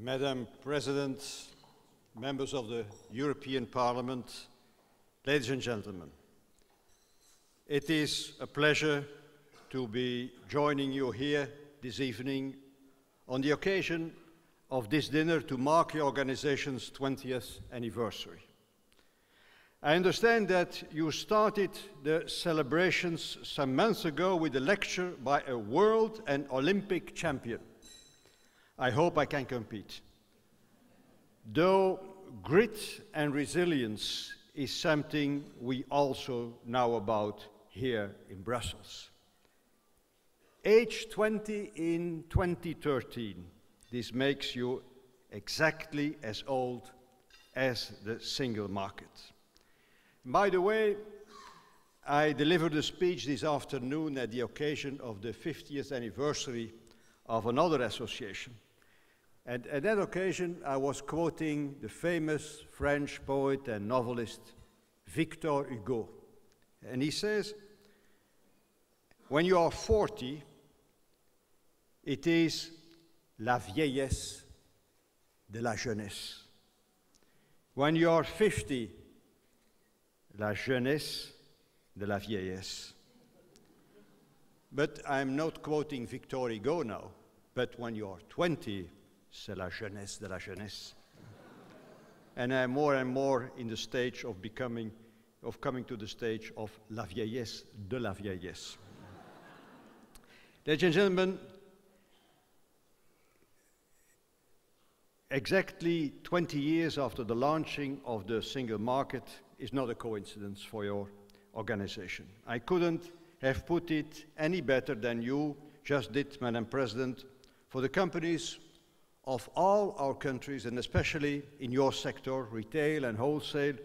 Madam President, members of the European Parliament, ladies and gentlemen, it is a pleasure to be joining you here this evening on the occasion of this dinner to mark the organization's 20th anniversary. I understand that you started the celebrations some months ago with a lecture by a world and Olympic champion. I hope I can compete. Though grit and resilience is something we also know about here in Brussels. Age 20 in 2013, this makes you exactly as old as the single market. By the way, I delivered a speech this afternoon at the occasion of the 50th anniversary of another association, and at that occasion, I was quoting the famous French poet and novelist Victor Hugo. And he says, When you are 40, it is la vieillesse de la jeunesse. When you are 50, la jeunesse de la vieillesse. But I'm not quoting Victor Hugo now, but when you are 20, c'est la jeunesse de la jeunesse. and I'm more and more in the stage of becoming, of coming to the stage of la vieillesse de la vieillesse. Ladies and gentlemen, exactly 20 years after the launching of the single market is not a coincidence for your organization. I couldn't have put it any better than you just did, Madam President, for the companies of all our countries, and especially in your sector, retail and wholesale,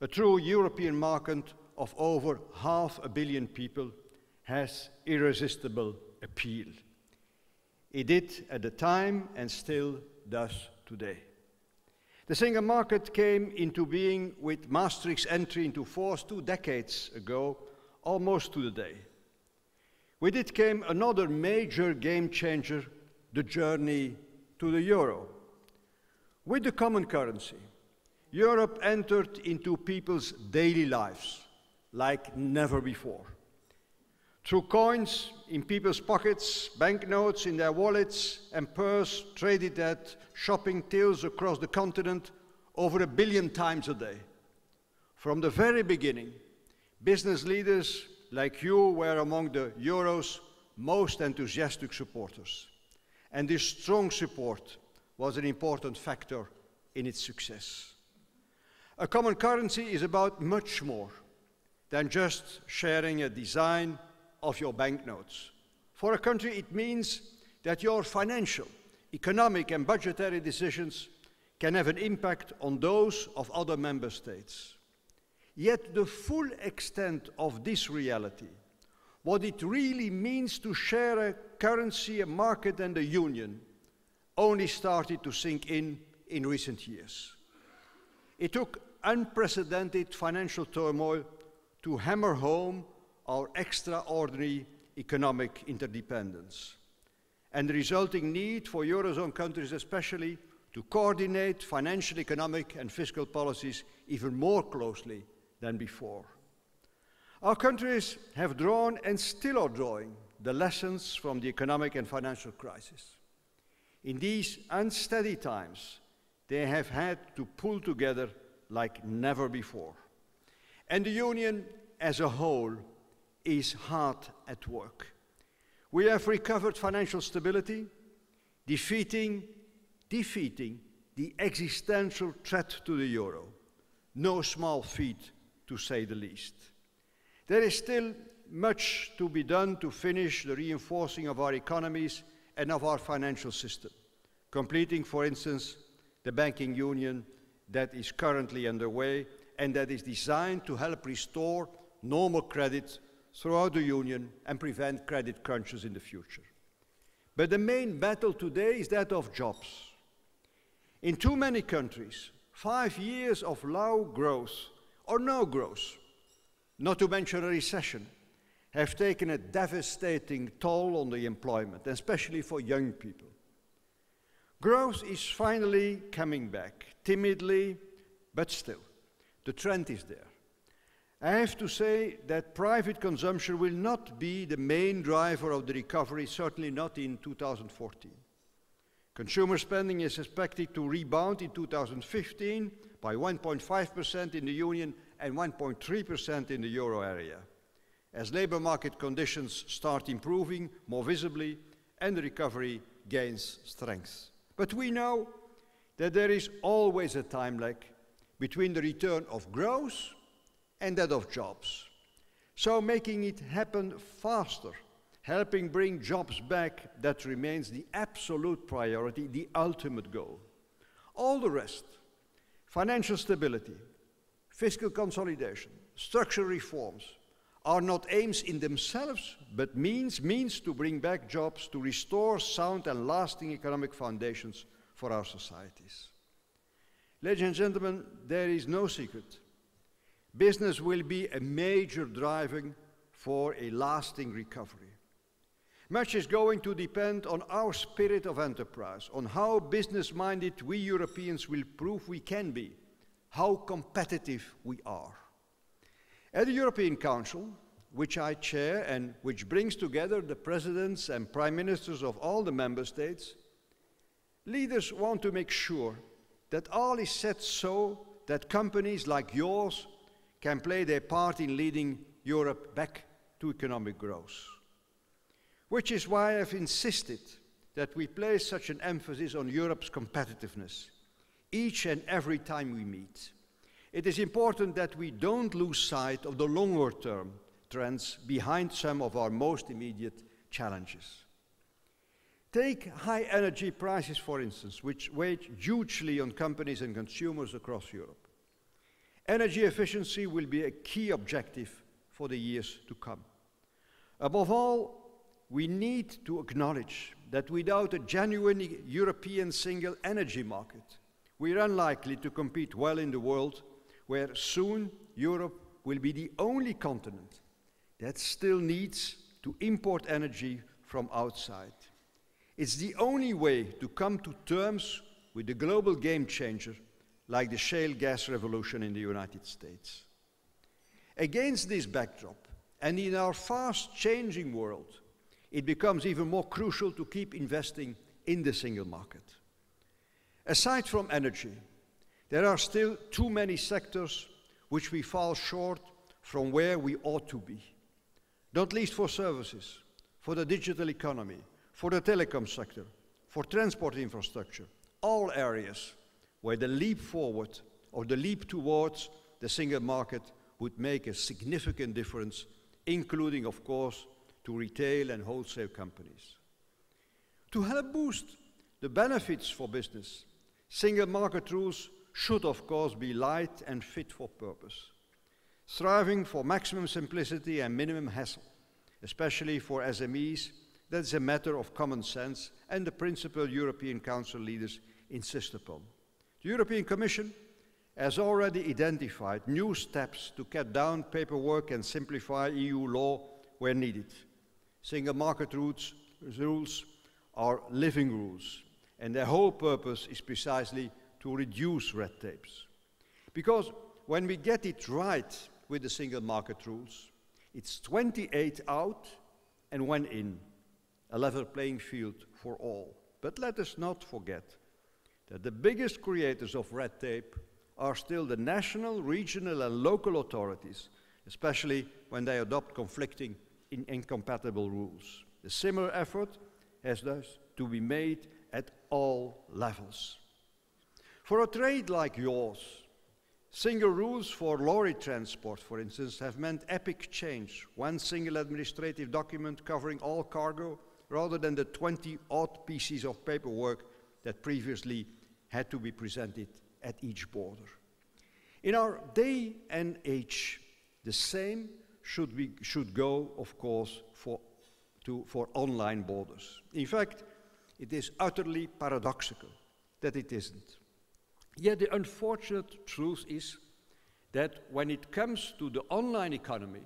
a true European market of over half a billion people has irresistible appeal. It did at the time and still does today. The single market came into being with Maastricht's entry into force two decades ago, almost to the day. With it came another major game changer, the journey to the euro. With the common currency, Europe entered into people's daily lives like never before. Through coins in people's pockets, banknotes in their wallets, and purse traded at shopping tills across the continent over a billion times a day. From the very beginning, business leaders like you were among the euro's most enthusiastic supporters and this strong support was an important factor in its success. A common currency is about much more than just sharing a design of your banknotes. For a country, it means that your financial, economic, and budgetary decisions can have an impact on those of other member states. Yet the full extent of this reality what it really means to share a currency, a market, and a union only started to sink in in recent years. It took unprecedented financial turmoil to hammer home our extraordinary economic interdependence and the resulting need for Eurozone countries especially to coordinate financial, economic and fiscal policies even more closely than before. Our countries have drawn and still are drawing the lessons from the economic and financial crisis. In these unsteady times, they have had to pull together like never before. And the Union as a whole is hard at work. We have recovered financial stability, defeating, defeating the existential threat to the euro. No small feat, to say the least. There is still much to be done to finish the reinforcing of our economies and of our financial system, completing, for instance, the banking union that is currently underway and that is designed to help restore normal credit throughout the union and prevent credit crunches in the future. But the main battle today is that of jobs. In too many countries, five years of low growth or no growth not to mention a recession, have taken a devastating toll on the employment, especially for young people. Growth is finally coming back, timidly, but still. The trend is there. I have to say that private consumption will not be the main driver of the recovery, certainly not in 2014. Consumer spending is expected to rebound in 2015 by 1.5% in the Union and 1.3% in the euro area, as labor market conditions start improving more visibly and the recovery gains strength. But we know that there is always a time lag between the return of growth and that of jobs. So making it happen faster, helping bring jobs back, that remains the absolute priority, the ultimate goal. All the rest, financial stability, fiscal consolidation, structural reforms, are not aims in themselves, but means, means to bring back jobs, to restore sound and lasting economic foundations for our societies. Ladies and gentlemen, there is no secret Business will be a major driving for a lasting recovery. Much is going to depend on our spirit of enterprise, on how business minded we Europeans will prove we can be, how competitive we are. At the European Council, which I chair and which brings together the presidents and prime ministers of all the member states, leaders want to make sure that all is set so that companies like yours can play their part in leading Europe back to economic growth. Which is why I've insisted that we place such an emphasis on Europe's competitiveness each and every time we meet. It is important that we don't lose sight of the longer term trends behind some of our most immediate challenges. Take high energy prices, for instance, which weigh hugely on companies and consumers across Europe. Energy efficiency will be a key objective for the years to come. Above all, we need to acknowledge that without a genuine European single energy market, we are unlikely to compete well in the world where soon Europe will be the only continent that still needs to import energy from outside. It's the only way to come to terms with the global game changer like the shale gas revolution in the United States. Against this backdrop, and in our fast changing world, it becomes even more crucial to keep investing in the single market. Aside from energy, there are still too many sectors which we fall short from where we ought to be, not least for services, for the digital economy, for the telecom sector, for transport infrastructure, all areas where the leap forward or the leap towards the single market would make a significant difference, including, of course, to retail and wholesale companies. To help boost the benefits for business, single market rules should, of course, be light and fit for purpose, striving for maximum simplicity and minimum hassle, especially for SMEs. That's a matter of common sense and the principle European Council leaders insist upon. The European Commission has already identified new steps to cut down paperwork and simplify EU law where needed. Single market rules, rules are living rules, and their whole purpose is precisely to reduce red tapes. Because when we get it right with the single market rules, it's 28 out and one in, a level playing field for all. But let us not forget that the biggest creators of red tape are still the national, regional, and local authorities, especially when they adopt conflicting, in incompatible rules. A similar effort has thus to be made at all levels. For a trade like yours, single rules for lorry transport, for instance, have meant epic change. One single administrative document covering all cargo rather than the 20 odd pieces of paperwork that previously had to be presented at each border. In our day and age, the same should, be, should go, of course, for, to, for online borders. In fact, it is utterly paradoxical that it isn't. Yet the unfortunate truth is that when it comes to the online economy,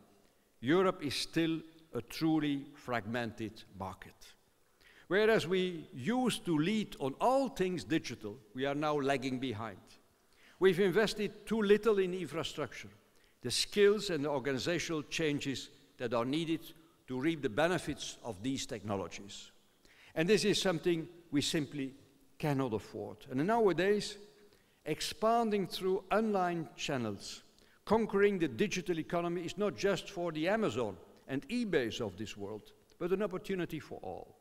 Europe is still a truly fragmented market. Whereas we used to lead on all things digital, we are now lagging behind. We've invested too little in infrastructure, the skills and the organizational changes that are needed to reap the benefits of these technologies. And this is something we simply cannot afford. And nowadays, expanding through online channels, conquering the digital economy is not just for the Amazon and eBays of this world, but an opportunity for all.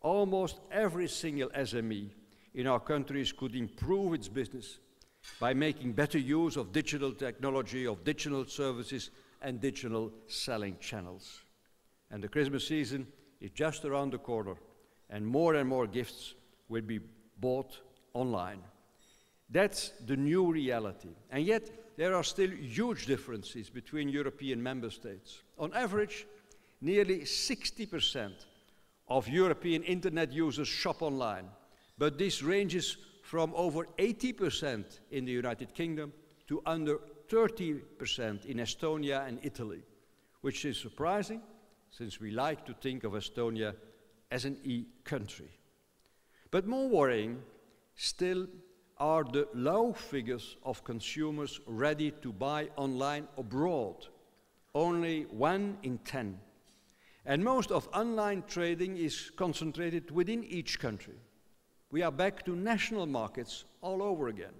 Almost every single SME in our countries could improve its business by making better use of digital technology, of digital services, and digital selling channels. And the Christmas season is just around the corner, and more and more gifts will be bought online. That's the new reality. And yet, there are still huge differences between European member states. On average, nearly 60% of European internet users shop online, but this ranges from over 80% in the United Kingdom to under 30% in Estonia and Italy, which is surprising since we like to think of Estonia as an e country. But more worrying still are the low figures of consumers ready to buy online abroad. Only one in ten. And most of online trading is concentrated within each country. We are back to national markets all over again.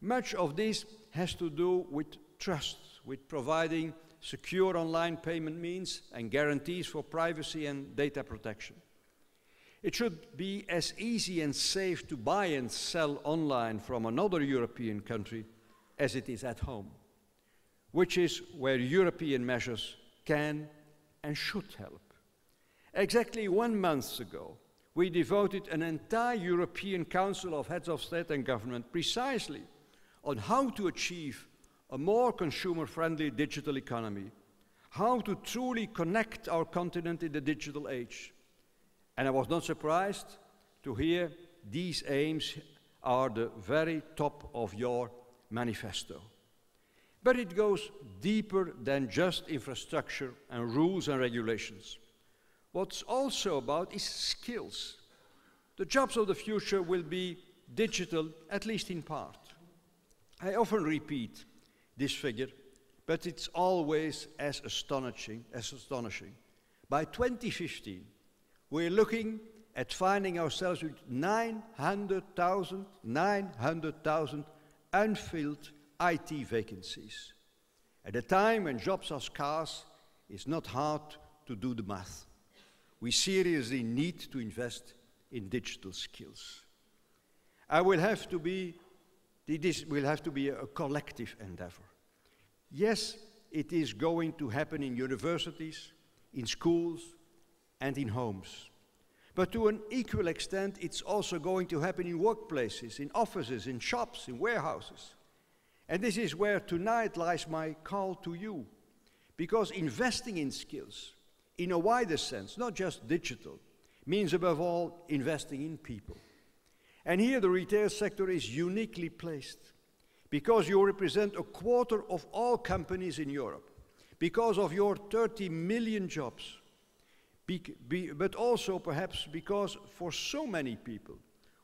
Much of this has to do with trust, with providing secure online payment means and guarantees for privacy and data protection. It should be as easy and safe to buy and sell online from another European country as it is at home, which is where European measures can and should help. Exactly one month ago, we devoted an entire European Council of Heads of State and Government precisely on how to achieve a more consumer friendly digital economy, how to truly connect our continent in the digital age and I was not surprised to hear these aims are the very top of your manifesto. But it goes deeper than just infrastructure and rules and regulations. What's also about is skills. The jobs of the future will be digital, at least in part. I often repeat this figure, but it's always as astonishing as astonishing. By 2015, we're looking at finding ourselves with 900,000, 900,000 unfilled IT vacancies. At a time when jobs are scarce, it's not hard to do the math. We seriously need to invest in digital skills. I will have to be, this will have to be a collective endeavor. Yes, it is going to happen in universities, in schools, and in homes. But to an equal extent, it's also going to happen in workplaces, in offices, in shops, in warehouses. And this is where tonight lies my call to you. Because investing in skills, in a wider sense, not just digital, means above all investing in people. And here the retail sector is uniquely placed because you represent a quarter of all companies in Europe, because of your 30 million jobs, be, be, but also perhaps because for so many people,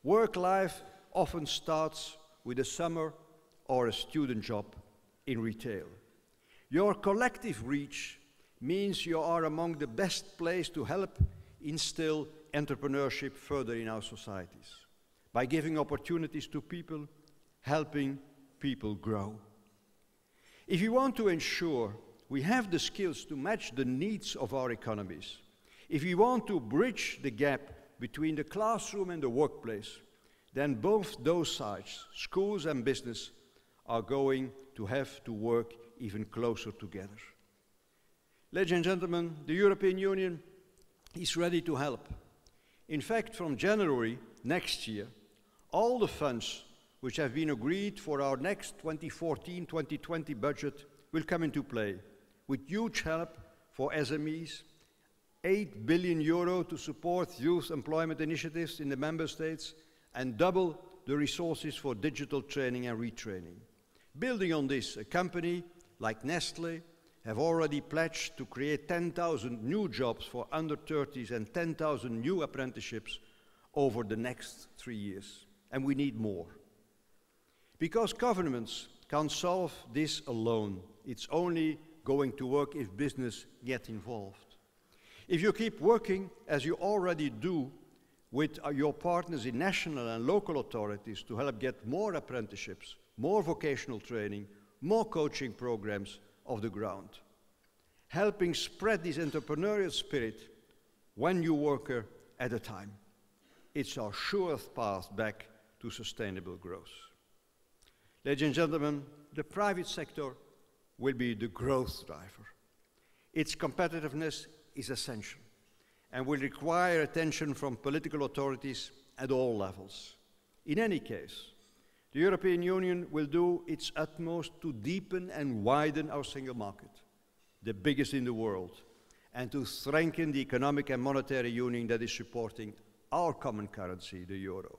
work life often starts with a summer or a student job in retail. Your collective reach means you are among the best placed to help instill entrepreneurship further in our societies by giving opportunities to people, helping people grow. If you want to ensure we have the skills to match the needs of our economies, if we want to bridge the gap between the classroom and the workplace, then both those sides, schools and business, are going to have to work even closer together. Ladies and gentlemen, the European Union is ready to help. In fact, from January next year, all the funds which have been agreed for our next 2014 2020 budget will come into play, with huge help for SMEs 8 billion euro to support youth employment initiatives in the member states and double the resources for digital training and retraining. Building on this, a company like Nestle have already pledged to create 10,000 new jobs for under 30s and 10,000 new apprenticeships over the next three years. And we need more. Because governments can't solve this alone. It's only going to work if business get involved. If you keep working as you already do with uh, your partners in national and local authorities to help get more apprenticeships, more vocational training, more coaching programs off the ground, helping spread this entrepreneurial spirit one new worker at a time. It's our surest path back to sustainable growth. Ladies and gentlemen, the private sector will be the growth driver. Its competitiveness is essential and will require attention from political authorities at all levels. In any case, the European Union will do its utmost to deepen and widen our single market, the biggest in the world, and to strengthen the economic and monetary union that is supporting our common currency, the euro.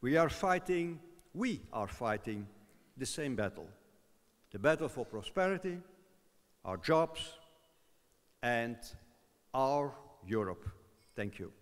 We are fighting, we are fighting the same battle the battle for prosperity, our jobs, and our Europe. Thank you.